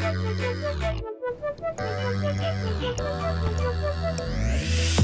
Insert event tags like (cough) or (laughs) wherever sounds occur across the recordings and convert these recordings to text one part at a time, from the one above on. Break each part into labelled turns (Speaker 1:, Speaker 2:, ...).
Speaker 1: Thank you.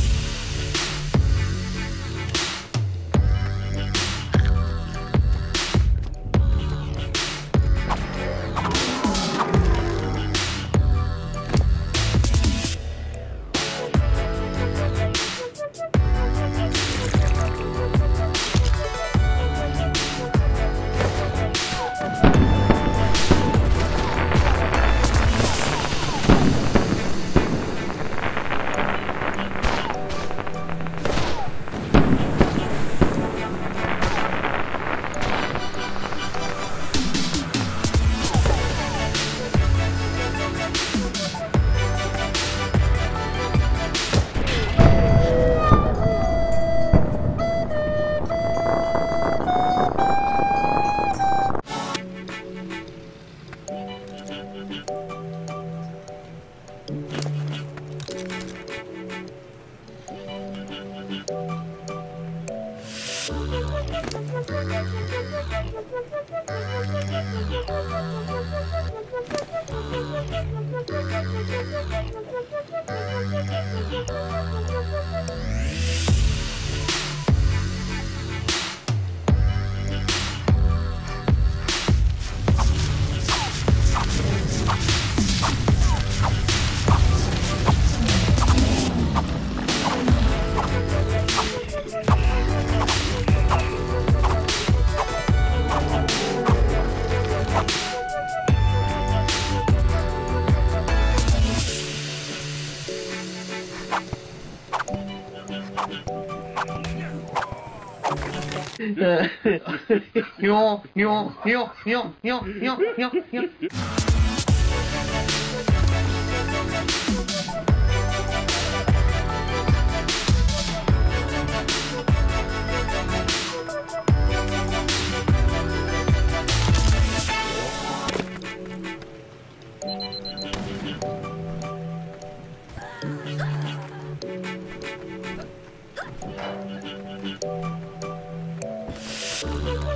Speaker 1: Thank you. 的 (laughs) 牛。牛牛牛牛牛牛牛牛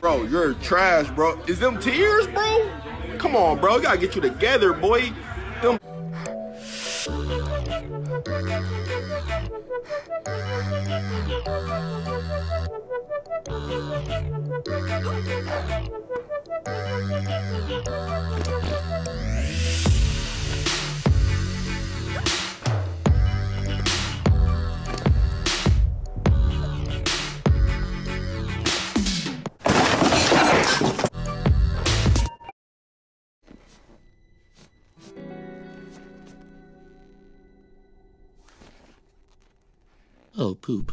Speaker 2: Bro, you're trash, bro. Is them tears, bro? Come on, bro. Gotta get you together, boy. Oh, my God.
Speaker 3: Oh, poop.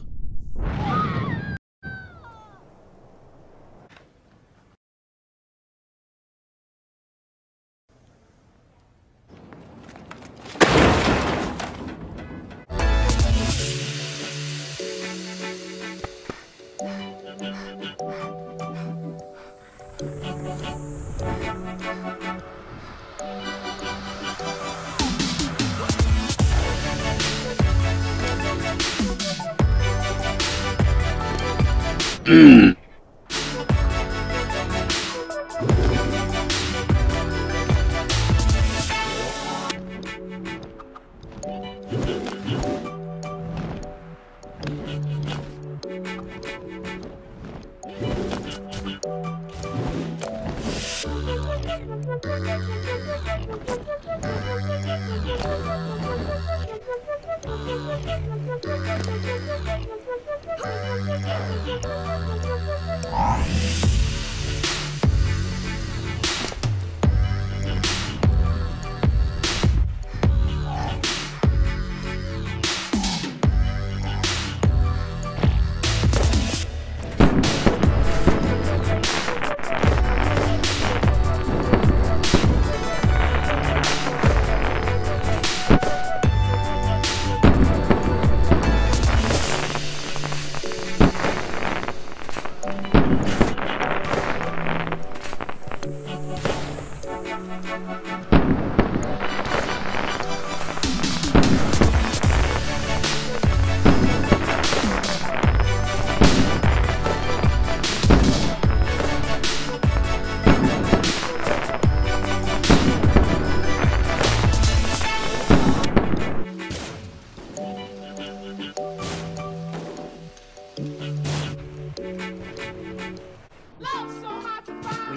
Speaker 3: 嗯。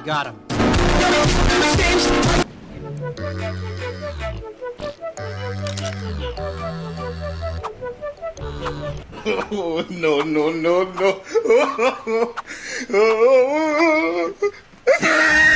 Speaker 3: Got him.
Speaker 4: Oh, (laughs) no, no, no, no. (laughs) (laughs)